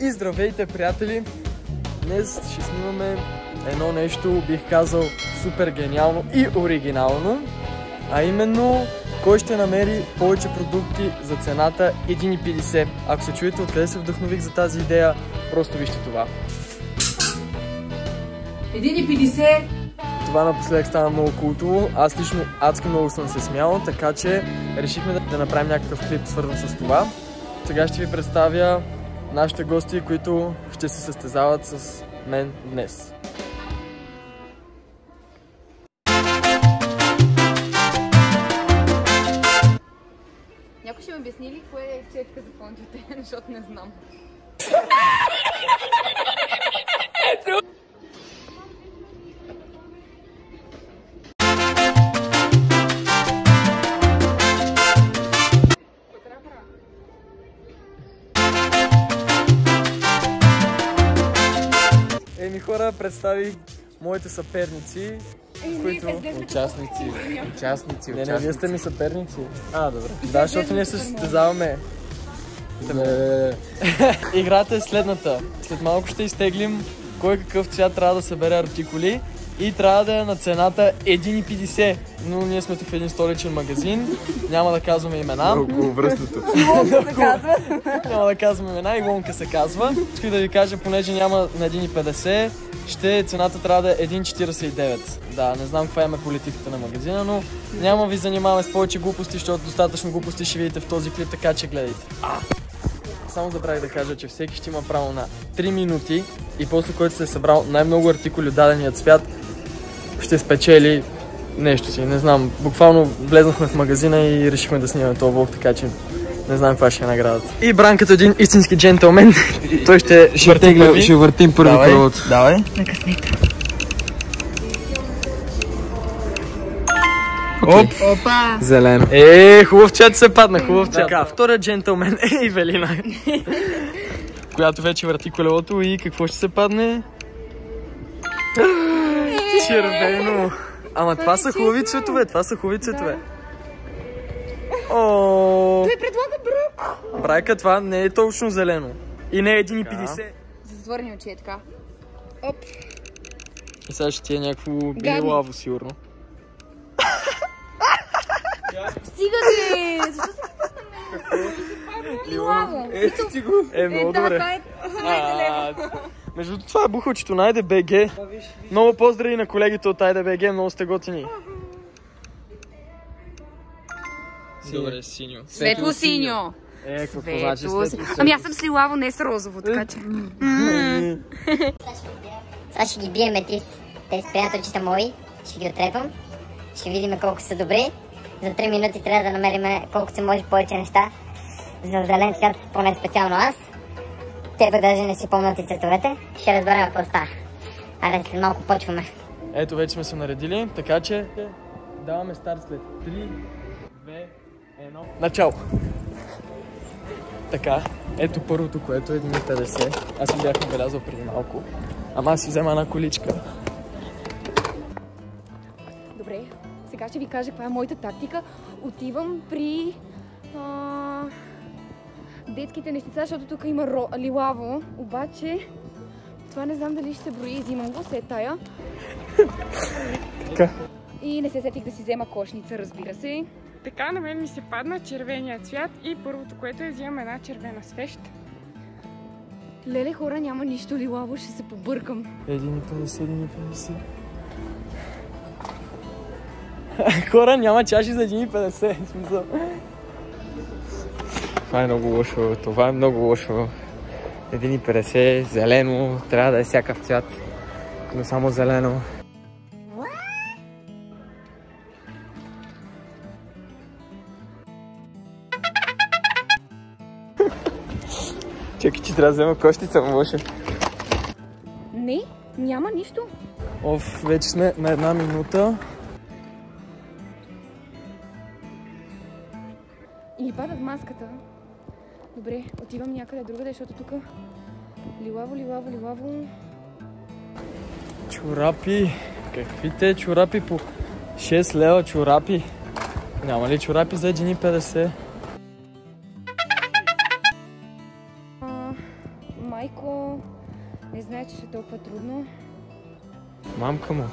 И здравейте, приятели! Днес ще снимаме едно нещо, бих казал, супер гениално и оригинално, а именно кой ще намери повече продукти за цената 1,50. Ако се чуете откъде се вдъхнових за тази идея, просто вижте това. 1,50 Това напоследък стана много култово. Аз лично адски много съм се смял, така че решихме да, направим някакъв клип свързан с това. Сега ще ви представя нашите гости, които ще се състезават с мен днес. Някой ще ми обясни ли кое е четка за фондите, защото не знам. Хора, представих моите съперници, които... Участници, участници, Не, не, вие сте ми съперници. А, добре. Да, защото ние се състезаваме. Не, Играта е следната. След малко ще изтеглим кой какъв цвят трябва да събере артикули и трябва да е на цената 1,50. Но ние сме тук в един столичен магазин. Няма да казваме имена. Около връзното. Няма да казваме имена. Илонка се казва. Исках да ви кажа, понеже няма на 1,50, ще цената трябва да е 1,49. Да, не знам каква е политиката на магазина, но няма ви занимаваме с повече глупости, защото достатъчно глупости ще видите в този клип, така че гледайте. Само забравих да кажа, че всеки ще има право на 3 минути и после който се е събрал най-много артикули от дадения цвят, ще спечели нещо си. Не знам, буквално влезнахме в магазина и решихме да снимаме този влог, така че не знам каква ще е наградата. И Бран като един истински джентълмен, той ще, ще върти глави. ще въртим първи Давай. колото. Давай. Оп! Опа! Зелено. Е, хубав чат се падна, хубав чат. Така, вторият джентълмен е Ивелина, която вече върти колелото и какво ще се падне? Червено. Ама това са хубави цветове, това са хубави цветове. О, Той предлага брук! брайка, това не е точно зелено. И не е 1,50. За затворени очи е така. Оп! И сега ще ти е някакво бинелаво, сигурно. Стига ти! Защо се падна Лилаво! Е, ти го. Е, много да, добре. това е А, Между другото, това е бухалчето на Айде БГ. Много поздрави на колегите от БГ, много сте готини. Добре, синьо. Светло синьо! Е, какво значи Светло. Ами аз съм с лилаво, не с розово, така че. Сега ще ги биеме тези, тези приятелчета мои. Ще ги отрепам. Ще видим колко са добри. За 3 минути трябва да намерим колкото се може повече неща. За зелен цвят, поне специално аз. Те пък даже не си помнят и цветовете. Ще разберем какво става. Аре, след малко почваме. Ето, вече сме се наредили, така че даваме старт след 3, 2, 1. Начало! Така, ето първото, което е 1,50. Аз си бях набелязал преди малко. Ама аз си взема една количка. Добре, сега ще ви кажа каква е моята тактика. Отивам при а, детските нещица, защото тук има ро, лилаво. Обаче, това не знам дали ще се брои. Взимам го, след тая. Така. И не се сетих да си взема кошница, разбира се. Така на мен ми се падна червения цвят и първото, което е, взимам една червена свещ. Леле, хора, няма нищо лилаво, ще се побъркам. 1,50, 1,50. Хора, няма чаши за 1,50. в Смисъл. Това е много лошо. Това е много лошо. 1,50, зелено, трябва да е всякакъв цвят. Но само зелено. Чакай, че трябва да взема кощица, може. Не, няма нищо. Оф, вече сме на една минута. Или падат маската. Добре, отивам някъде другаде, защото тук лилаво, лилаво, лилаво. Чорапи. Какви те чорапи по 6 лева чорапи? Няма ли чорапи за 1,50? А, майко. Не знае, че ще е толкова трудно. Мамка му.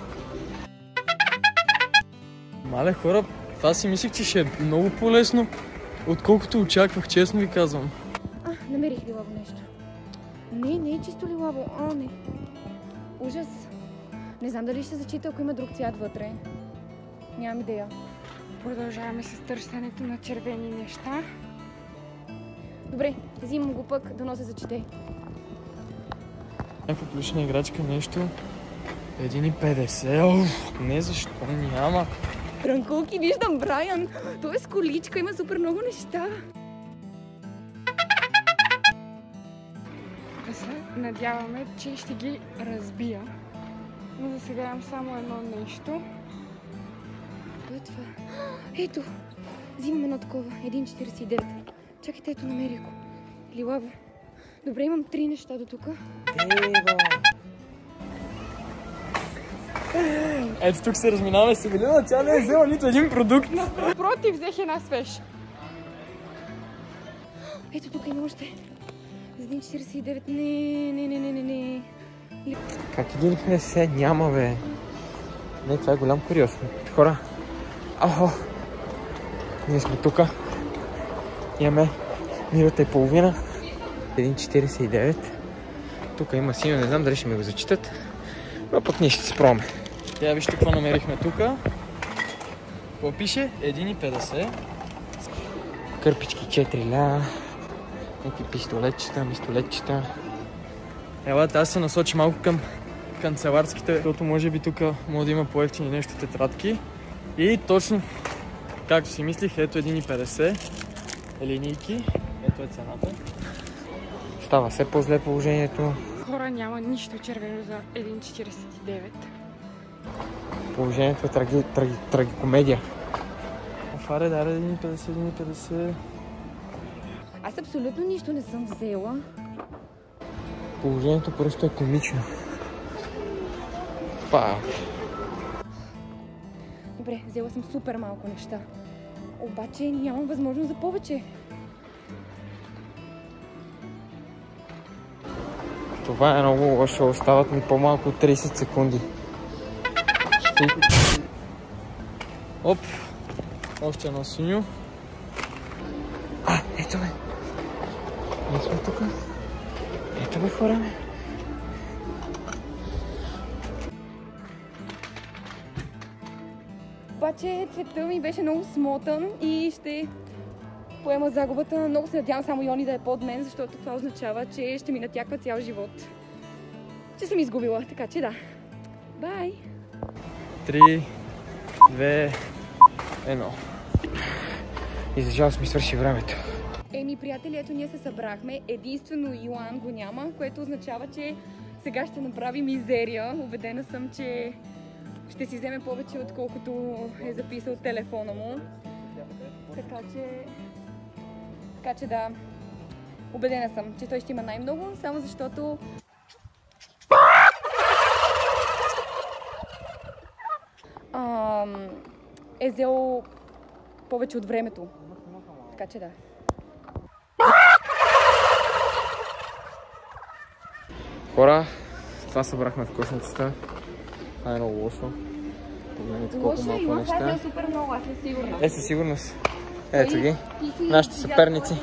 Мале хора, това си мислих, че ще е много по-лесно, отколкото очаквах, честно ви казвам. А, намерих лилаво нещо. Не, не е чисто лилаво. А, не. Ужас. Не знам дали ще зачита, ако има друг цвят вътре. Нямам идея. Продължаваме с търсенето на червени неща. Добре, взимам го пък да нося зачете. Някаква плюшна играчка, нещо. 1,50. Уф, Не, защо няма? Ранкулки, виждам Брайан. Той е с количка, има супер много неща. Да се надяваме, че ще ги разбия. Но за сега имам само едно нещо. Кое е това? Ето, взимам едно такова, 1,49. Чакайте, ето намерих го. Лилаво. Добре, имам три неща до тук. Ето тук се разминаваме с Евелина, тя не е взела нито един продукт. Против, взех една свеж. Ето тук има още. За 1,49. Не, не, не, не, не, не. Как един 50 няма, бе. Не, това е голям куриоз. Хора, ахо, ние сме тука. Имаме минута и половина. 1,49. Тук има синьо, не знам дали ще ми го зачитат. Но пък ние ще се пробваме. Я вижте какво намерихме тук. Какво пише? 1,50. Кърпички 4 ля. Някакви пистолетчета, мистолетчета. Ела, аз се насочи малко към канцеларските, защото може би тук може да има по-ефтини нещо тетрадки. И точно, както си мислих, ето 1,50 линейки. Ето е цената. Става все по-зле положението. Хора няма нищо червено за 1,49. Положението е траги, траги, трагикомедия. Офаре, даре 1,50, 1,50. Аз абсолютно нищо не съм взела. Положението просто е комично. Па, Добре, взела съм супер малко неща. Обаче нямам възможност за повече. това е много лошо. Остават ми по-малко от 30 секунди. Оп, още едно синьо. А, ето ме. Ние сме тук. Ето ме хора ме. Обаче цвета ми беше много смотан и ще поема загубата. Много се надявам само Йони да е под мен, защото това означава, че ще ми натяква цял живот. Че съм изгубила, така че да. Бай! 3, 2, 1. И за ми свърши времето. Еми, приятели, ето ние се събрахме. Единствено Йоан го няма, което означава, че сега ще направи мизерия. Убедена съм, че ще си вземе повече, отколкото е записал телефона му. Така че... Така че да. Убедена съм, че той ще има най-много, само защото... е взел повече от времето. Така че да. Хора, това събрахме в кошницата. Това е много лошо. Погледнете колко Лошо е, малко Йоан неща. каза супер много, аз съм сигурна. Е, със сигурност. Ето ги. Нашите съперници.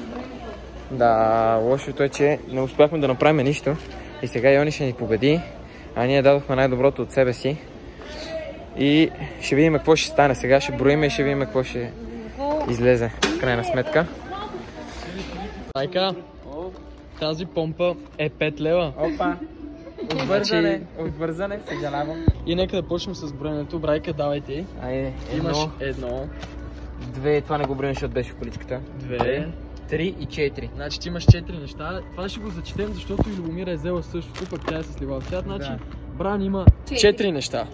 това. Да, лошото е, че не успяхме да направим нищо. И сега Йони ще ни победи. А ние дадохме най-доброто от себе си. И ще видим какво ще стане. Сега ще броим и ще видим какво ще излезе. В крайна сметка. Майка, тази помпа е 5 лева. Опа! Отвързане, отвързане, съжалявам. И нека да почнем с броенето. Брайка, давайте. Айде, Имаш едно, едно, две, това не го броим, защото беше в количката. две. Три и четири. Значи ти имаш 4 неща. Това ще го зачетем, защото Любомира е взела същото, пък тя е с ливал цвят. Значи Да. Бран има Четири. 4 неща.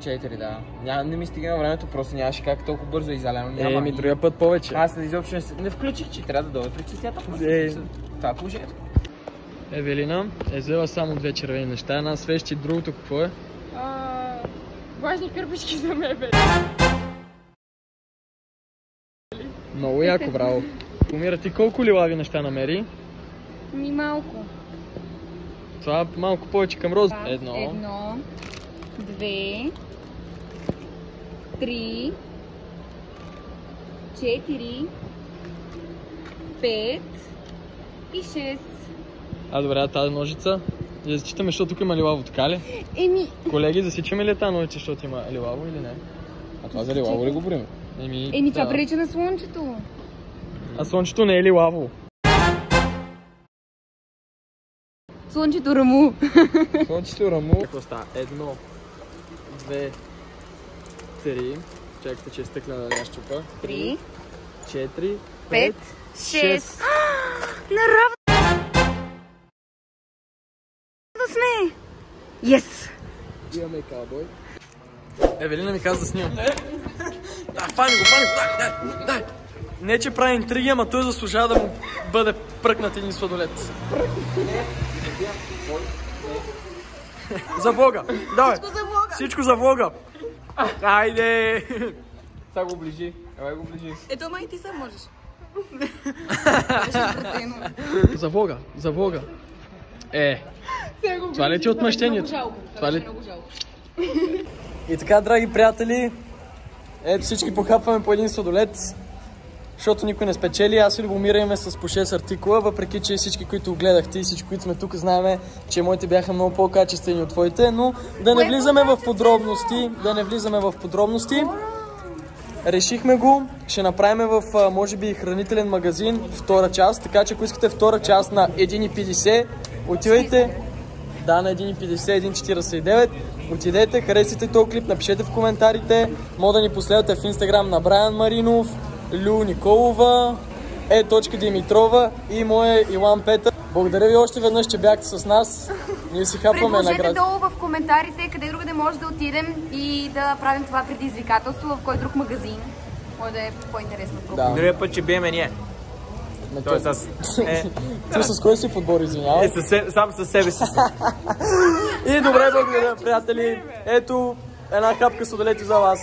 Четири, да. Ня, не ми стига времето, просто нямаше как толкова бързо и зелено. Няма. Е, ми другия път повече. Аз изобщо не, не включих, че трябва да дойда при чистята. Е. Това е положението. Евелина е взела само две червени неща. Една свещи, другото какво е? А, Важни кърпички за мебели. Много яко, браво. Помира, ти колко лилави неща намери? Ми малко. Това малко повече към роз. Това, Едно. Едно. Две. Три. Четири. Пет. И шест. А, добре, а тази ножица? Я зачитаме, защото тук има лилаво, така ли? Еми, Колеги, засичаме ли тази ножица, защото има лилаво или не? А това за лилаво ли говорим? Еми, еми това да. прилича на слънчето. А слънчето не е лилаво. Слънчето Раму. Слънчето рамо. Какво става? Едно, две, три. Чакайте, че е стъклена да не щупа. Три. четири, Пет. шест. Наравно сме. Yes! Имаме каубой. Евелина ми каза да снимам. Да, фани го, фани го, дай, дай, дай. Не, че прави интриги, ама той заслужава да му бъде пръкнат един сладолет. За Бога! Давай! Всичко за Бога! Всичко за Бога! Айде! Сега го ближи. Елай го ближи. Ето, май ти сам можеш. За Бога! За Бога! Е, това ли ти е отмъщението? Това ли... И така, драги приятели, ето всички похапваме по един сладолет, защото никой не спечели. Аз и Любомира имаме с по 6 артикула, въпреки че всички, които гледахте и всички, които сме тук, знаеме, че моите бяха много по-качествени от твоите, но да не влизаме в подробности, да не влизаме в подробности. Решихме го, ще направим в, може би, хранителен магазин втора част, така че ако искате втора част на 1,50, отивайте да, на 1,50, 1,49. Отидете, харесайте този клип, напишете в коментарите. Мога да ни последвате в инстаграм на Брайан Маринов, Лю Николова, Е. Димитрова и моя Илан Петър. Благодаря ви още веднъж, че бяхте с нас. Ние си хапваме Предложете награди. долу в коментарите къде другаде може да отидем и да правим това предизвикателство, в кой друг магазин. Може да е по-интересно. Да. Другия път ще биеме ние. Не, Той той- с... Е, Ти с кой си футбол, извинявай? е, със себе- сам със себе си. И добре, благодаря, приятели. Ето една хапка с за вас.